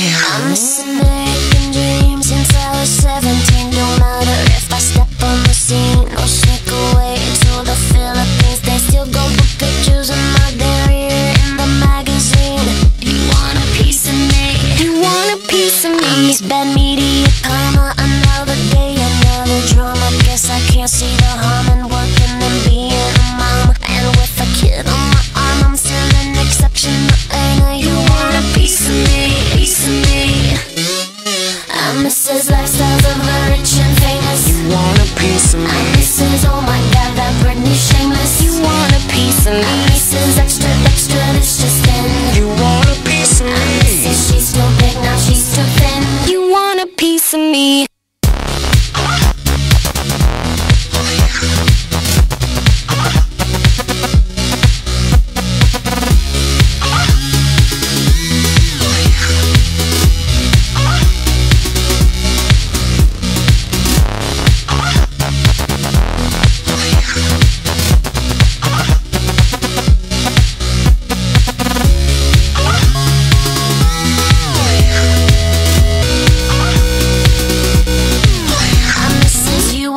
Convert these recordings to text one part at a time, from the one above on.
I'm missing American dreams since I was 17 No matter if I step on the scene or sneak away to the Philippines They still go for pictures my in the magazine You want a piece of me? You want a piece of me? Bad media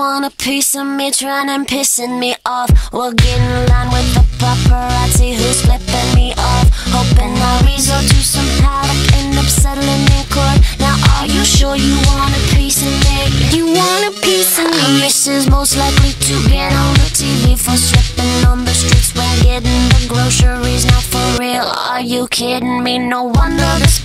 want a piece of me, trying and pissing me off. We'll get in line with the paparazzi who's flipping me off. Hoping I resort to some havoc, end up settling in court. Now, are you sure you want a piece of me? You want a piece of me? Mrs. Most likely to get on the TV for slipping on the streets when getting the groceries. Now, for real, are you kidding me? No wonder there's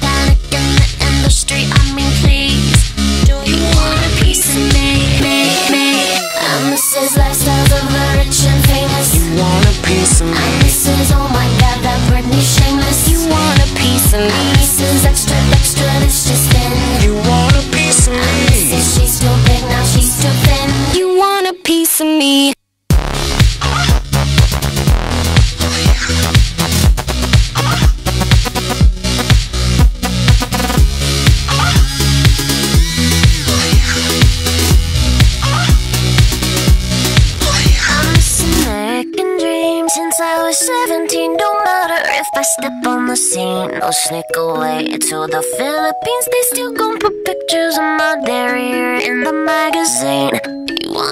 of me? Since I was 17. Don't matter if I step on the scene or sneak away to the Philippines. They still gon' put pictures of my derriere in the magazine.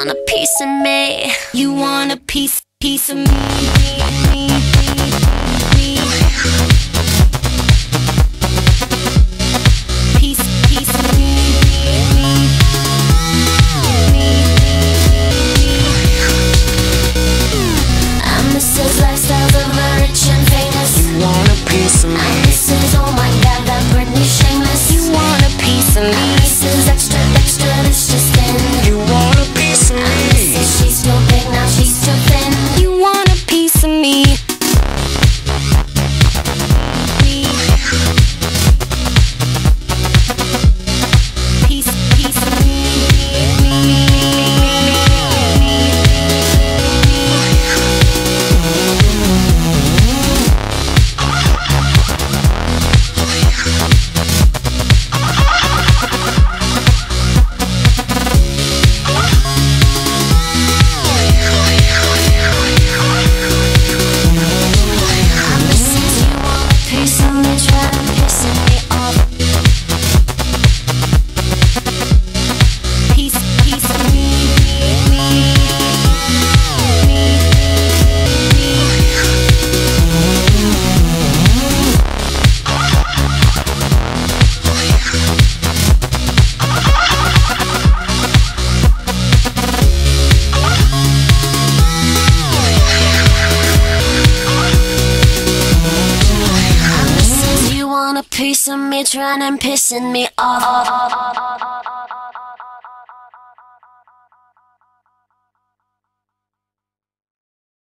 Want a piece of me? You want a piece, piece of me, piece of me, trying and pissing me off.